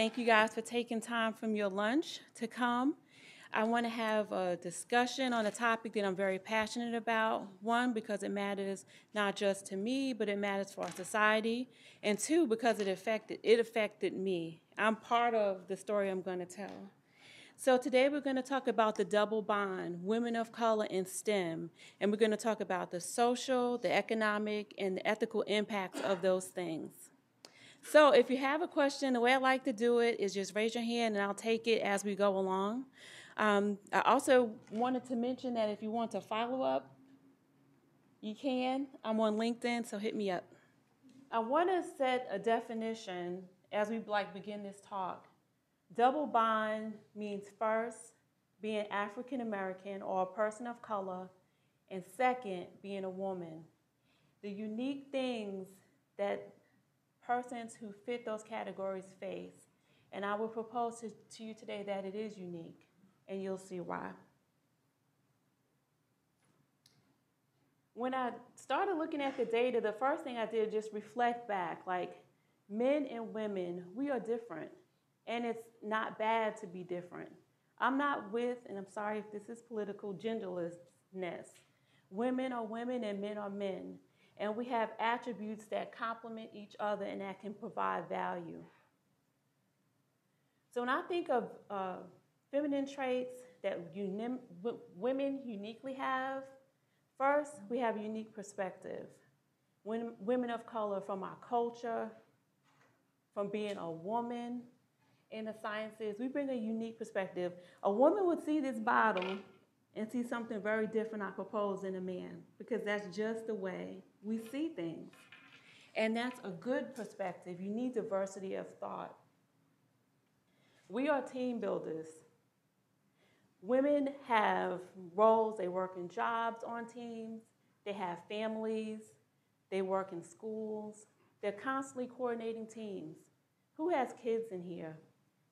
Thank you guys for taking time from your lunch to come. I want to have a discussion on a topic that I'm very passionate about. One, because it matters not just to me, but it matters for our society. And two, because it affected it affected me. I'm part of the story I'm going to tell. So today we're going to talk about the double bind, women of color in STEM, and we're going to talk about the social, the economic, and the ethical impacts of those things. So if you have a question, the way I like to do it is just raise your hand and I'll take it as we go along. Um, I also wanted to mention that if you want to follow up, you can. I'm on LinkedIn, so hit me up. I want to set a definition as we like begin this talk. Double bind means first being African American or a person of color, and second being a woman. The unique things that persons who fit those categories face, and I will propose to, to you today that it is unique and you'll see why. When I started looking at the data, the first thing I did just reflect back like men and women, we are different. And it's not bad to be different. I'm not with, and I'm sorry if this is political, genderlessness. Women are women and men are men. And we have attributes that complement each other and that can provide value. So when I think of uh, feminine traits that women uniquely have. First, we have a unique perspective. When women of color from our culture, from being a woman in the sciences, we bring a unique perspective. A woman would see this bottle and see something very different, I propose, in a man, because that's just the way we see things. And that's a good perspective. You need diversity of thought. We are team builders. Women have roles, they work in jobs on teams, they have families, they work in schools, they're constantly coordinating teams. Who has kids in here?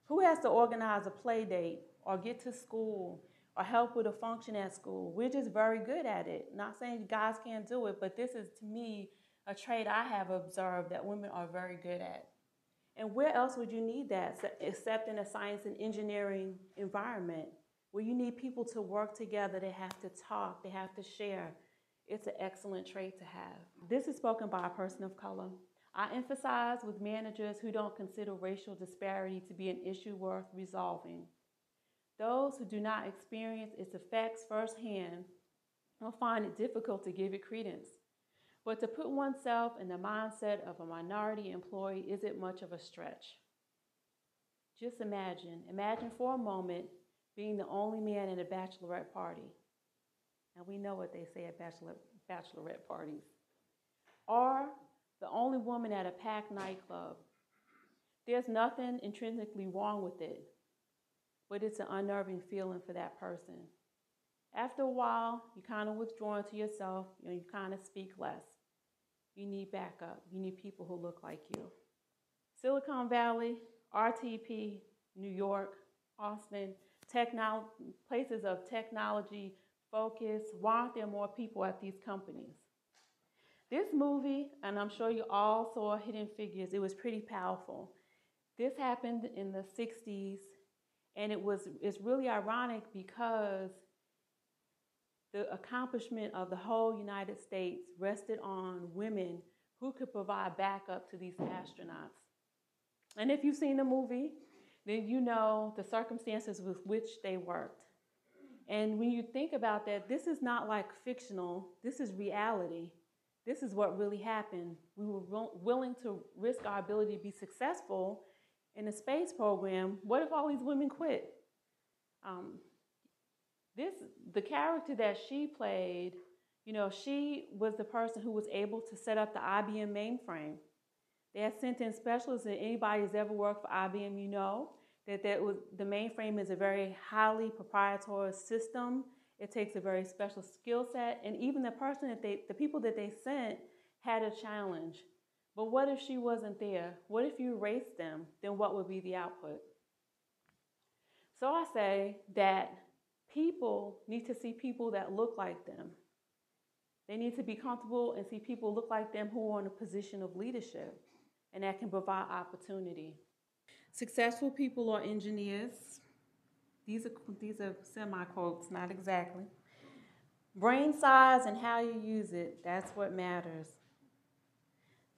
Who has to organize a play date or get to school or help with a function at school? We're just very good at it. Not saying guys can't do it, but this is to me a trait I have observed that women are very good at. And where else would you need that except in a science and engineering environment? where you need people to work together, they have to talk, they have to share. It's an excellent trait to have. This is spoken by a person of color. I emphasize with managers who don't consider racial disparity to be an issue worth resolving. Those who do not experience its effects firsthand will find it difficult to give it credence. But to put oneself in the mindset of a minority employee isn't much of a stretch. Just imagine, imagine for a moment being the only man in a bachelorette party. And we know what they say at bachelor, bachelorette parties. Or the only woman at a packed nightclub. There's nothing intrinsically wrong with it, but it's an unnerving feeling for that person. After a while, you kind of withdraw into yourself, you, know, you kind of speak less. You need backup. You need people who look like you. Silicon Valley, RTP, New York, Austin, technolo- places of technology focus? Why aren't there more people at these companies? This movie, and I'm sure you all saw Hidden Figures, it was pretty powerful. This happened in the 60s, and it was it's really ironic because the accomplishment of the whole United States rested on women who could provide backup to these astronauts. And if you've seen the movie, then you know the circumstances with which they worked. And when you think about that, this is not like fictional, this is reality. This is what really happened. We were willing to risk our ability to be successful in the space program. What if all these women quit? Um, this, the character that she played, you know, she was the person who was able to set up the IBM mainframe. They had sent in specialists, and anybody who's ever worked for IBM, you know, that, that was, the mainframe is a very highly proprietary system. It takes a very special skill set. And even the person that they, the people that they sent had a challenge. But what if she wasn't there? What if you erased them? Then what would be the output? So I say that people need to see people that look like them. They need to be comfortable and see people look like them who are in a position of leadership and that can provide opportunity. Successful people are engineers. These are, these are semi quotes, not exactly. Brain size and how you use it, that's what matters.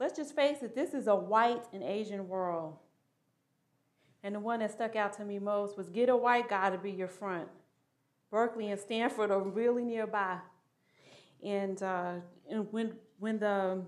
Let's just face it, this is a white and Asian world. And the one that stuck out to me most was get a white guy to be your front. Berkeley and Stanford are really nearby. And, uh, and when, when, the,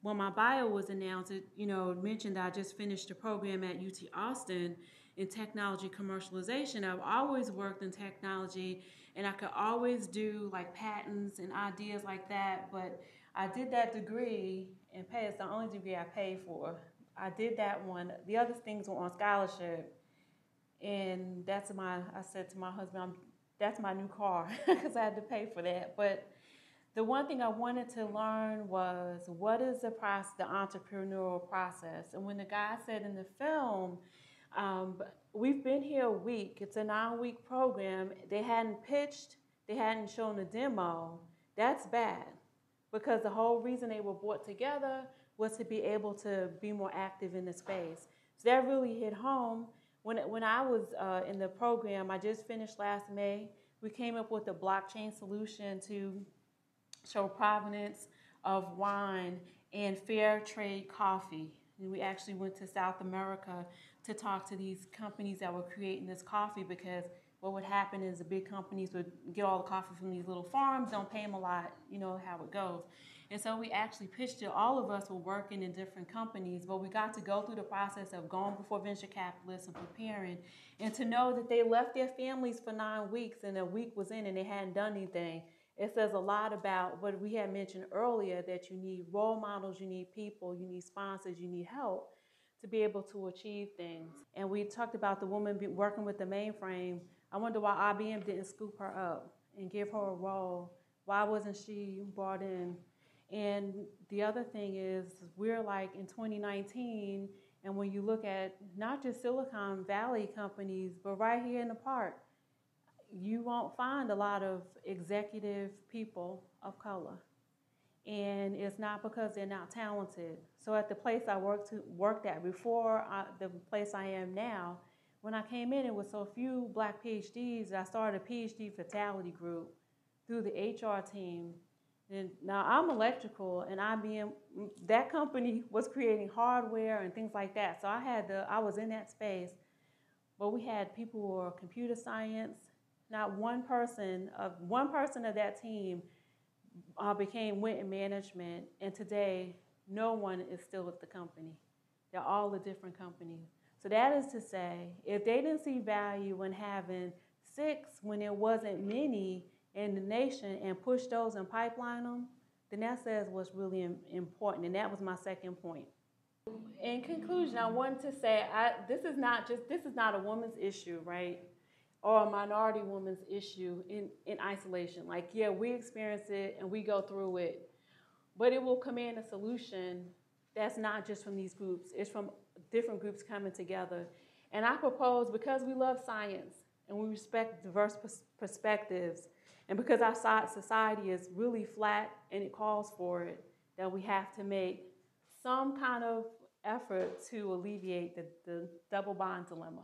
when my bio was announced, it you know, mentioned that I just finished a program at UT Austin in technology commercialization. I've always worked in technology and I could always do like patents and ideas like that, but I did that degree and pay. The only degree I paid for. I did that one. The other things were on scholarship. And that's my, I said to my husband, I'm, that's my new car because I had to pay for that. But the one thing I wanted to learn was what is the process, the entrepreneurial process. And when the guy said in the film, um, we've been here a week. It's a nine-week program. They hadn't pitched. They hadn't shown a demo. That's bad because the whole reason they were brought together was to be able to be more active in the space. So that really hit home. When, when I was uh, in the program, I just finished last May, we came up with a blockchain solution to show provenance of wine and fair trade coffee. And we actually went to South America to talk to these companies that were creating this coffee because what would happen is the big companies would get all the coffee from these little farms, don't pay them a lot, you know how it goes. And so we actually pitched it. All of us were working in different companies, but we got to go through the process of going before venture capitalists and preparing, and to know that they left their families for nine weeks and a week was in and they hadn't done anything. It says a lot about what we had mentioned earlier that you need role models, you need people, you need sponsors, you need help to be able to achieve things. And we talked about the woman working with the mainframe. I wonder why IBM didn't scoop her up and give her a role. Why wasn't she brought in? And the other thing is, we're like in 2019, and when you look at not just Silicon Valley companies, but right here in the park, you won't find a lot of executive people of color. And it's not because they're not talented. So at the place I worked, worked at before I, the place I am now, when I came in, it was so few black PhDs I started a PhD fatality group through the HR team. And now I'm electrical, and IBM, that company was creating hardware and things like that. So I had the, I was in that space, but we had people who were computer science. Not one person of one person of that team uh, became went in management, and today no one is still with the company. They're all the different companies. So that is to say, if they didn't see value in having six when there wasn't many in the nation and push those and pipeline them, then that says what's really important. And that was my second point. In conclusion, I wanted to say I, this is not just this is not a woman's issue, right? Or a minority woman's issue in, in isolation. Like, yeah, we experience it and we go through it, but it will command a solution that's not just from these groups, it's from different groups coming together. And I propose because we love science and we respect diverse pers- perspectives, and because our society is really flat and it calls for it, that we have to make some kind of effort to alleviate the, the double bond dilemma.